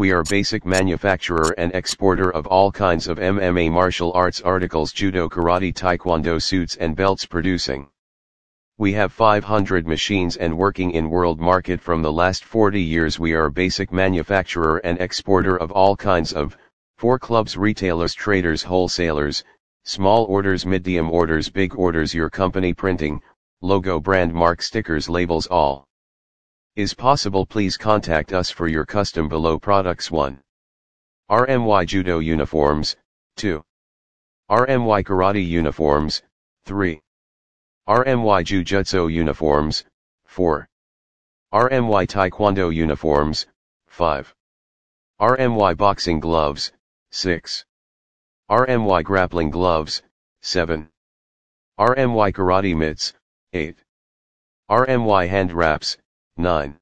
We are basic manufacturer and exporter of all kinds of MMA martial arts articles judo karate taekwondo suits and belts producing. We have 500 machines and working in world market from the last 40 years we are basic manufacturer and exporter of all kinds of, for clubs retailers traders wholesalers, small orders medium orders big orders your company printing, logo brand mark stickers labels all. Is possible please contact us for your custom below products 1. RMY Judo Uniforms, 2. RMY Karate Uniforms, 3. RMY Jiu-Jitsu uniforms, 4. RMY Taekwondo uniforms, 5. RMY boxing gloves, 6. RMY grappling gloves, 7. RMY karate mitts, 8. RMY hand wraps, 9.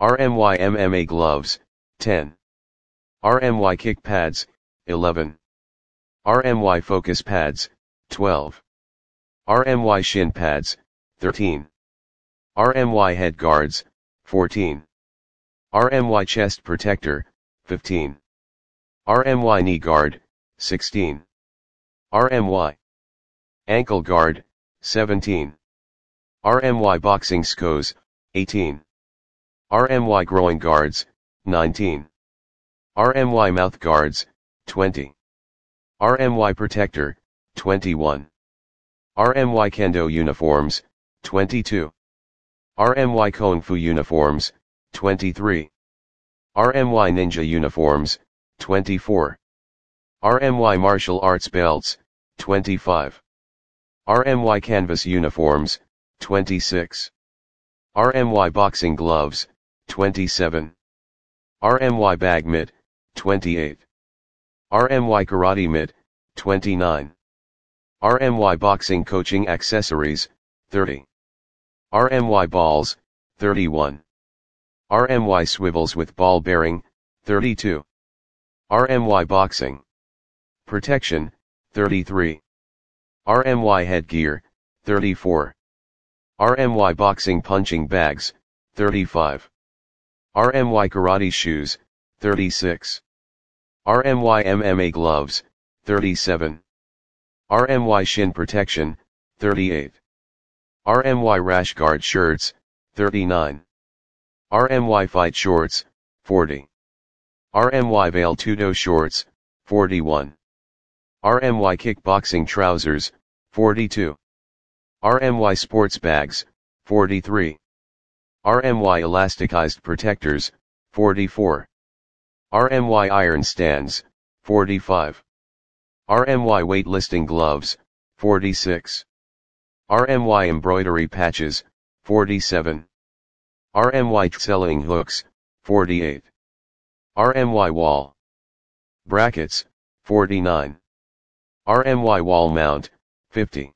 RMY MMA gloves, 10. RMY kick pads, 11. RMY focus pads, 12. RMY shin pads, 13. RMY head guards, 14. RMY chest protector, 15. RMY knee guard, 16. RMY ankle guard, 17. RMY boxing skos, 18. RMY groin guards, 19. RMY mouth guards, 20. RMY protector, 21. RMY Kendo uniforms, 22. RMY Kung Fu uniforms, 23. RMY Ninja uniforms, 24. RMY Martial Arts belts, 25. RMY Canvas uniforms, 26. RMY Boxing gloves, 27. RMY Bag mitt, 28. RMY Karate mitt, 29. RMY Boxing Coaching Accessories, 30. RMY Balls, 31. RMY Swivels with Ball Bearing, 32. RMY Boxing Protection, 33. RMY Headgear, 34. RMY Boxing Punching Bags, 35. RMY Karate Shoes, 36. RMY MMA Gloves, 37. RMY Shin Protection, 38. RMY Rash Guard Shirts, 39. RMY Fight Shorts, 40. RMY Vale Tudo Shorts, 41. RMY Kickboxing Trousers, 42. RMY Sports Bags, 43. RMY Elasticized Protectors, 44. RMY Iron Stands, 45. RMY weightlifting gloves, 46. RMY embroidery patches, 47. RMY selling hooks, 48. RMY wall brackets, 49. RMY wall mount, 50.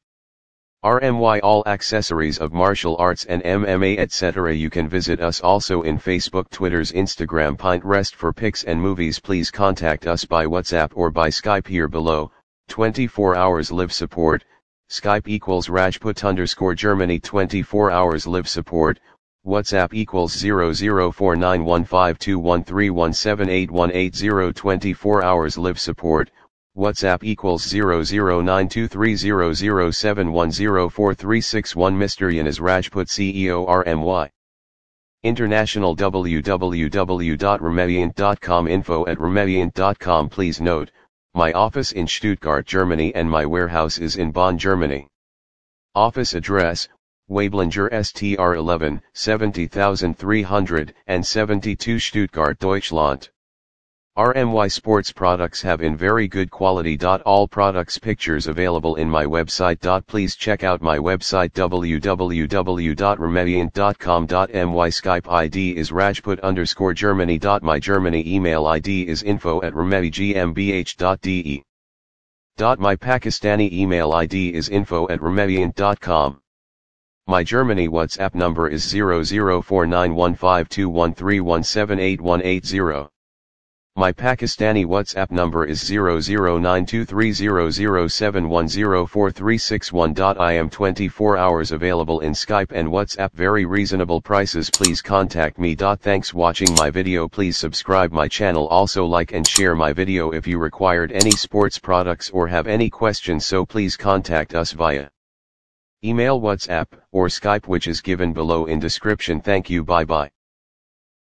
RMY all accessories of martial arts and MMA etc. You can visit us also in Facebook Twitter's Instagram Pinterest for pics and movies. Please contact us by WhatsApp or by Skype here below, 24 hours live support, Skype equals Rajput underscore Germany. 24 hours live support, WhatsApp equals 0049152131781880 24 hours live support, WhatsApp equals 00923007104361 Mr. Yan is Rajput CEO RMY. International www.remediant.com info at remediant.com Please note, my office in Stuttgart Germany and my warehouse is in Bonn Germany. Office address, Waiblinger STR 11 70372 Stuttgart Deutschland. RMY Sports products have in very good quality. All products pictures available in my website. Please check out my website www.remediant.com.my Skype ID is Rajput underscore Germany. My Germany email ID is info at remedygmbh.de. My Pakistani email ID is info at remediant.com. My Germany WhatsApp number is 0049152131781880. My Pakistani WhatsApp number is 0092300710436. I am 24 hours available in Skype and WhatsApp very reasonable prices please contact me. Thanks watching my video please subscribe my channel also like and share my video if you required any sports products or have any questions so please contact us via email WhatsApp or Skype which is given below in description thank you bye bye.